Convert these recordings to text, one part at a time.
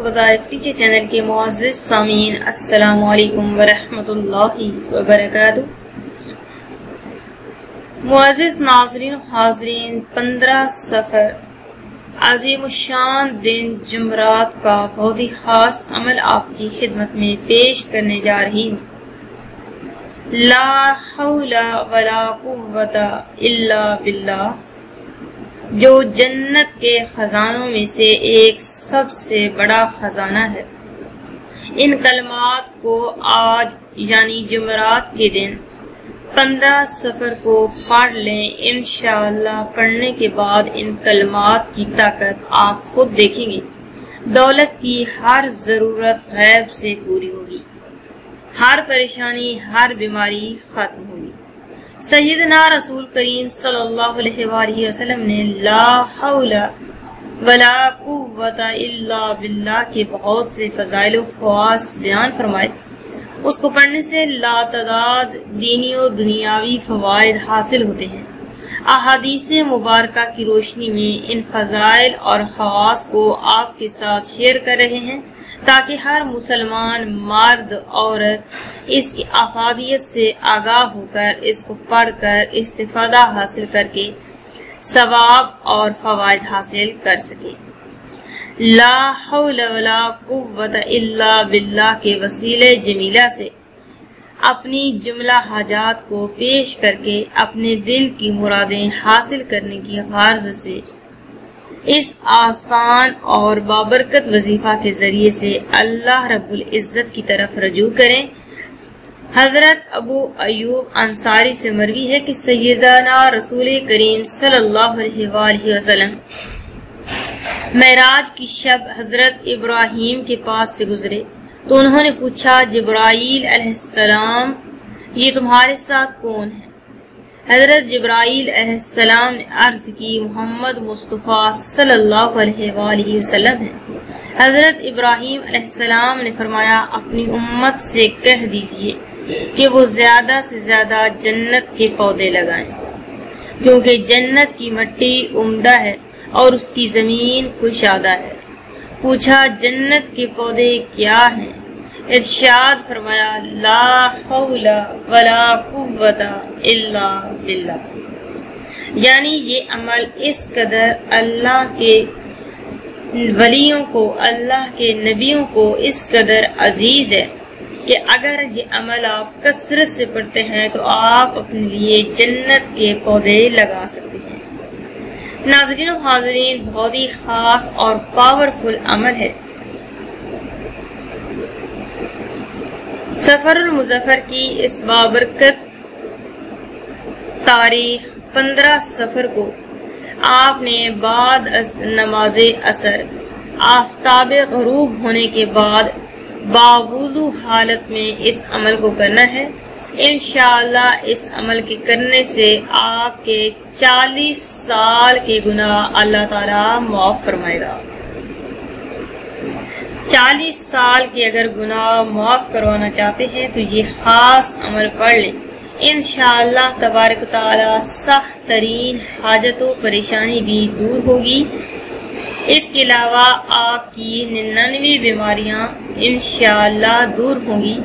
वज़ाइफ teacher channel के सामीन वरहमतुल्लाहि नाज़रीन हाज़रीन, पंद्रह सफ़र। अजीम शान दिन जुमरात का बहुत ही खास अमल आपकी खिदमत में पेश करने जा रही हूँ। ला हौला वला कुव्वता इल्ला जो जन्नत के खजानों में से एक सबसे बड़ा खजाना है। इन कलमात को आज, यानी जुमरात के दिन, पंद्रह सफ़र को पढ़ लें इंशाल्लाह पढ़ने के बाद इन कलमात की ताकत आप खुद देखेंगे। दौलत की हर ज़रूरत गैब से पूरी होगी। हर परेशानी, हर बीमारी खत्म होगी सैदना रसूल करीम वसल्लम ने ला वला के बहुत से फजाइल ख्वास बयान फरमाए। उसको पढ़ने से लातदाद दीनी और दुनियावी फवायद हासिल होते हैं। अहादीस मुबारक की रोशनी में इन फजाइल और खवास को आपके साथ शेयर कर रहे हैं। ताकि हर मुसलमान, मर्द, औरत इसकी अफादियत से आगाह होकर इसको पढ़कर इस्तेफादा हासिल करके सवाब और फवायद हासिल कर सके। ला बिल्लाह के वसीले जमीला से अपनी जुमला हाजात को पेश करके अपने दिल की मुरादें हासिल करने की गर्ज से इस आसान और बाबरकत वजीफा के ज़रिए से अल्लाह रब्बुल इज़्ज़त की तरफ़ रजू करें। हज़रत अबू अयूब अंसारी से मरवी है कि सैदाना रसूल करीम सल्लल्लाहु अलैहि वसल्लम महराज की शब हज़रत इब्राहिम के पास से गुजरे। तो उन्होंने पूछा अलैहिस्सलाम, ये तुम्हारे साथ कौन है? हज़रत जब्राईल अलैहिस्सलाम ने अर्ज़ की, मोहम्मद मुस्तफ़ा हज़रत इब्राहिम ने फरमाया, अपनी उम्मत से कह दीजिए कि वो ज़्यादा से ज़्यादा जन्नत के पौधे लगाएँ, क्योंकि जन्नत की मिट्टी उम्दा है और उसकी ज़मीन कुशादा है। पूछा, जन्नत के पौधे क्या हैं? इरशाद फरमाया, ला हौला वला कुव्वता इल्ला बिल्लाह यानी ये अमल इस कदर अल्लाह के वलियों को, अल्लाह के नबियों को इस कदर अज़ीज़ है कि अगर ये अमल आप कसरत से पढ़ते हैं तो आप अपने लिए जन्नत के पौधे लगा सकते हैं। नाजरीन हाजरीन, बहुत ही खास और पावरफुल अमल है। सफ़र मुजफ्फर की इस बाबरकत तारीख पंद्रह सफ़र को आपने बाद नमाज़ असर, आफ्ताब गरूब होने के बाद बावजू हालत में इस अमल को करना है। इनशाला इस अमल के करने से आपके 40 साल के गुनाह अल्लाह ताला माफ़ फरमाएगा। चालीस साल के अगर गुनाह माफ़ करवाना चाहते हैं तो ये खास अमल पढ़ लें। इन तबारक सख्त तरीन हाजतों, परेशानी भी दूर होगी। इसके अलावा आपकी निन्यानवे बीमारियाँ इनशाला दूर होंगी।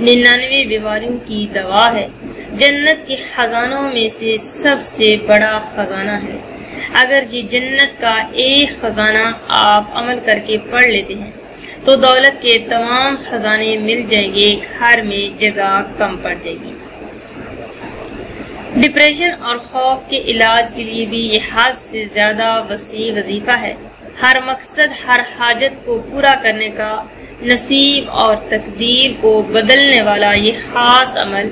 निन्यानवे बीमारियों की दवा है। जन्नत के खजानों में से सबसे बड़ा खजाना है। अगर ये जन्नत का एक खजाना आप अमल करके पढ़ लेते हैं तो दौलत के तमाम खजाने मिल जाएँगे, घर में जगह कम पड़ जाएगी। डिप्रेशन और खौफ के इलाज के लिए भी ये हद से ज़्यादा वसी वजीफा है। हर मकसद, हर हाजत को पूरा करने का नसीब और तकदीर को बदलने वाला ये खास अमल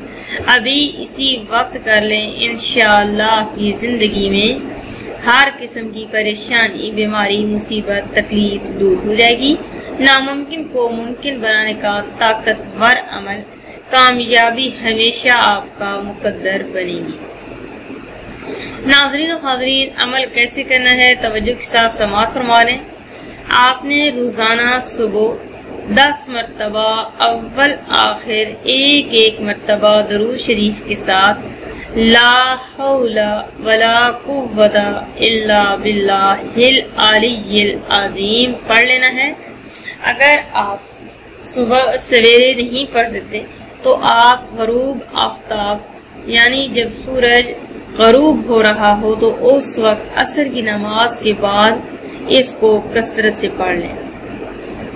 अभी इसी वक्त कर लें इन की ज़िंदगी में हर किस्म की परेशानी, बीमारी, मुसीबत, तकलीफ़ दूर हो जाएगी। नामुमकिन को मुमकिन बनाने का ताकतवर अमल कामयाबी हमेशा आपका मुकद्दर बनेगी। नाजरीन हाजरीन, अमल कैसे करना है, तवज्जो के साथ समाज फरमा लें। आपने रोज़ाना सुबह दस मरतबा, अव्वल, आखिर एक एक मरतबा दरूज शरीफ के साथ, ला हौला वला कुव्वता इल्ला बिल्लाहिल पढ़ लेना है। अगर आप सुबह सवेरे नहीं पढ़ सकते तो आप गरूब, आफ्ताब, यानी जब सूरज गरूब हो रहा हो तो उस वक्त असर की नमाज़ के बाद इसको कसरत से पढ़ लें।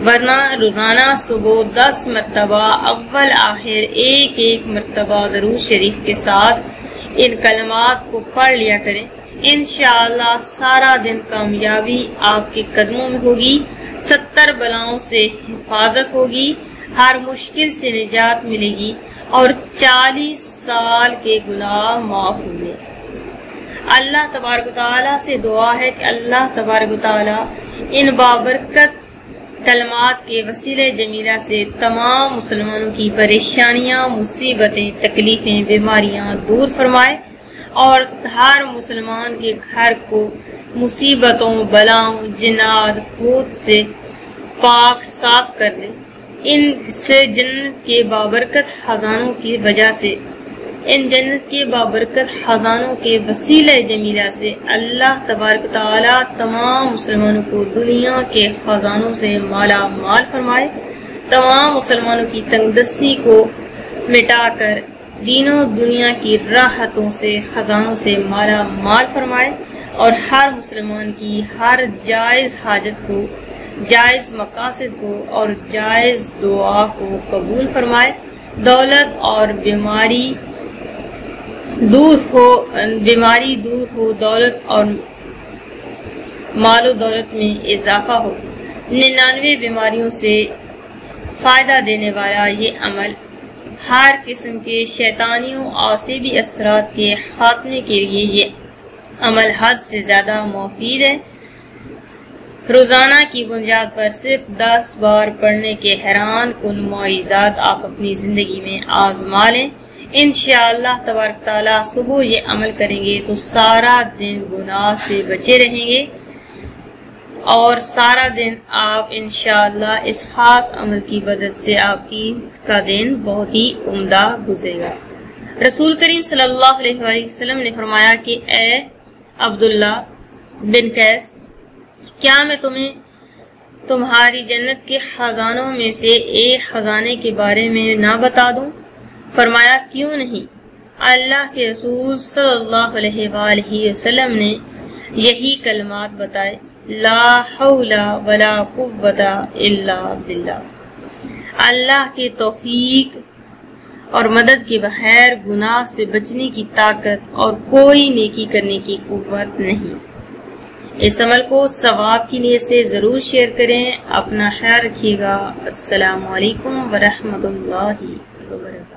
वरना रोज़ाना सुबह दस मरतबा, अव्वल, आखिर एक एक मरतबा दरूज शरीफ के साथ इन कलमात को पढ़ लिया करें। इन सारा दिन कामयाबी आपके कदमों में होगी। सत्तर बलाओं से हिफाजत होगी, हर मुश्किल से निजात मिलेगी और चालीस साल के गुनाह माफ़ होंगे। अल्लाह तबारक से दुआ है कि अल्लाह तबारक इन बाबरकत कलमात के वसीले जमीला से तमाम मुसलमानों की परेशानियाँ, मुसीबतें, तकलीफें, बीमारियाँ दूर फरमाए और हर मुसलमान के घर को मुसीबतों, बलाओं जिनाद भूत से पाक साफ़ कर दे। इनसे जन्नत के बाबरकत खजानों की वजह से, इन जन्नत के बाबरकत खजानों के वसीले जमीला से अल्लाह तबारक तमाम मुसलमानों को दुनिया के खजानों से माला माल फरमाए। तमाम मुसलमानों की तंगदस्ती को मिटाकर दीनों दुनिया की राहतों से, खजानों से माला माल फरमाए। और हर मुसलमान की हर जायज़ हाजत को, जायज़ मकासद को और जायज़ दुआ को कबूल फरमाए। दौलत और बीमारी दूर हो, बीमारी दूर हो, दौलत और मालो दौलत में इजाफा हो। निन्यानवे बीमारियों से फ़ायदा देने वाला ये अमल हर किस्म के शैतानियों और भी असरात के खात्मे के लिए ये अमल हद से ज़्यादा मुफीद है। रोज़ाना की बुनियाद पर सिर्फ़ दस बार पढ़ने के हैरान कन मुआजात आप अपनी ज़िंदगी में आजमा लें। इन तबारक सुबह ये अमल करेंगे तो सारा दिन गुनाह से बचे रहेंगे। और सारा दिन आप इनशाला इस खास अमल की मदद से आपकी का दिन बहुत ही उम्दा गुजरेगा। रसूल करीम सल्लल्लाहु अलैहि वसल्लम ने फरमाया कि ए अब्दुल्ला बिन कैस, क्या मैं तुम्हें तुम्हारी जन्नत के खजानों में से एक खजाने के बारे में ना बता दूँ? फरमाया, क्यों नहीं? अल्लाह के रसूल सल्लल्लाहु अलैहि वसल्लम ने यही कलमात बताए, ला हौला वला कुव्वता इल्ला बिल्लाह। अल्लाह के तौफीक और मदद के बगैर गुनाह से बचने की ताकत और कोई नेकी करने की कुत नहीं। इस अमल को सवाब की नीयत से ज़रूर शेयर करें। अपना ख्याल रखिएगा। वालेकुम वरहमतुल्लाहि वबरकातुहू।